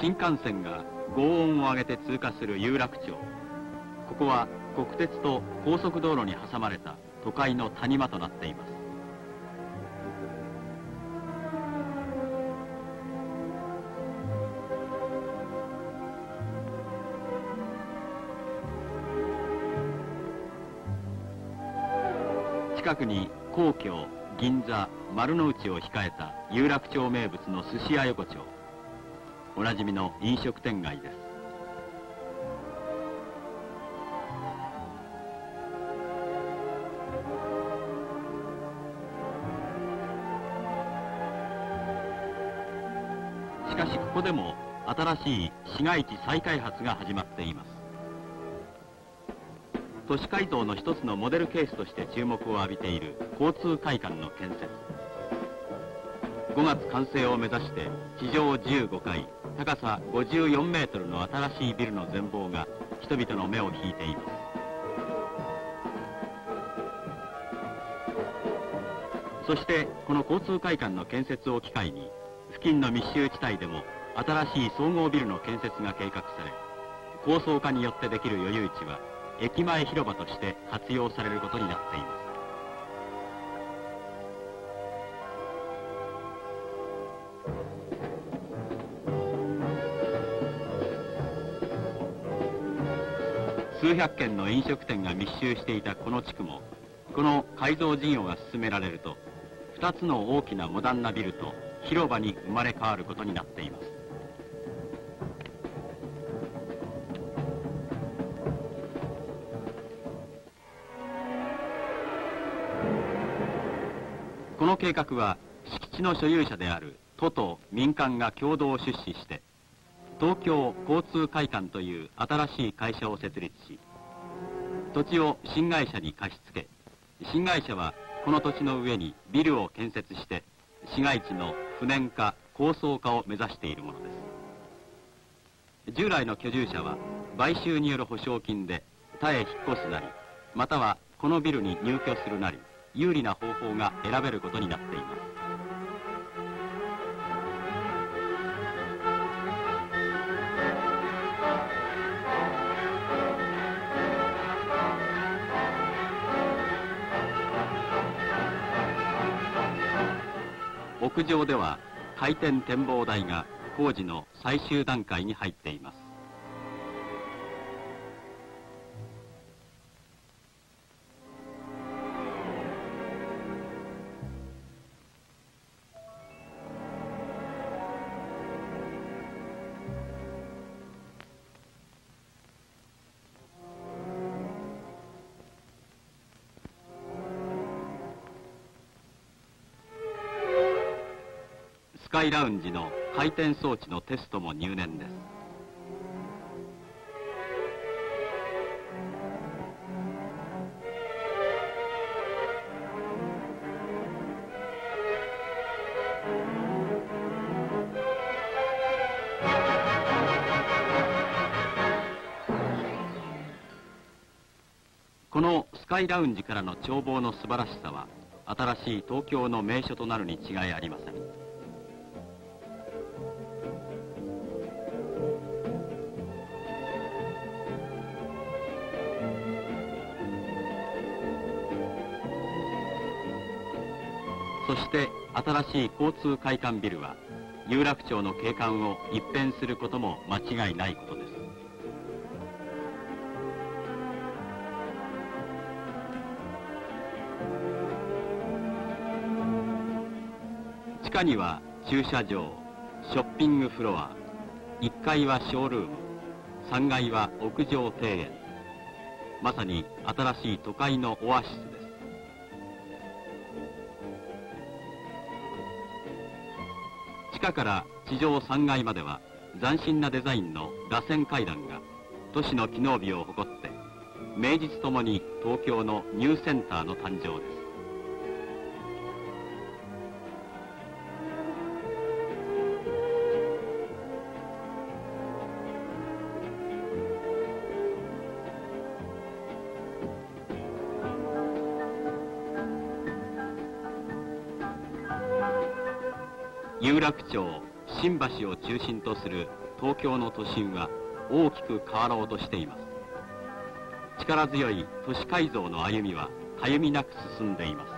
新幹線が轟音を上げて通過する有楽町。ここは国鉄と高速道路に挟まれた都会の谷間となっています。近くに皇居銀座丸の内を控えた有楽町名物の寿司屋横丁。おなじみの飲食店街です。しかしここでも新しい市街地再開発が始まっています。都市改造の一つのモデルケースとして注目を浴びている交通会館の建設。5月完成を目指して地上15階高さ54メートルの新しいビルの全貌が人々の目を引いています。そしてこの交通会館の建設を機会に付近の密集地帯でも新しい総合ビルの建設が計画され高層化によってできる余裕地は駅前広場として活用されることになっています。数百軒の飲食店が密集していたこの地区もこの改造事業が進められると2つの大きなモダンなビルと広場に生まれ変わることになっています。この計画は敷地の所有者である都と民間が共同出資して東京交通会館という新しい会社を設立し土地を新会社に貸し付け新会社はこの土地の上にビルを建設して市街地の不燃化高層化を目指しているものです。従来の居住者は買収による保証金で他へ引っ越すなりまたはこのビルに入居するなり有利な方法が選べることになっています。屋上では回転展望台が工事の最終段階に入っています。スカイラウンジの回転装置のテストも入念です。このスカイラウンジからの眺望の素晴らしさは新しい東京の名所となるに違いありません。そして新しい交通会館ビルは有楽町の景観を一変することも間違いないことです。地下には駐車場ショッピングフロア1階はショールーム3階は屋上庭園。まさに新しい都会のオアシスです。地下から地上3階までは斬新なデザインの螺旋階段が都市の機能美を誇って名実ともに東京のニューセンターの誕生です。有楽町新橋を中心とする東京の都心は大きく変わろうとしています。力強い都市改造の歩みはたゆみなく進んでいます。